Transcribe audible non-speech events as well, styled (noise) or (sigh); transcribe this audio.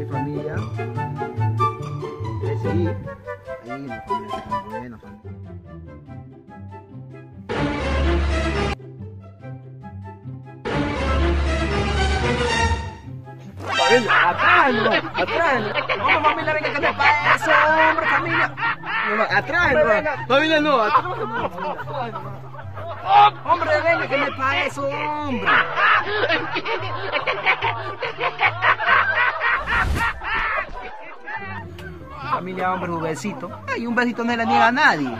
Hay familia. Sí. Ahí la familia buena familia. Atrás, no, atrás. (laughs) Vamos familia, venga, que me pasa, hombre, familia. No, atrás, no. Familia no, no. No. Hombre, venga, que me pasa eso, hombre. (laughs) Familia, hombre, un besito. Ay, un besito no le niega a nadie.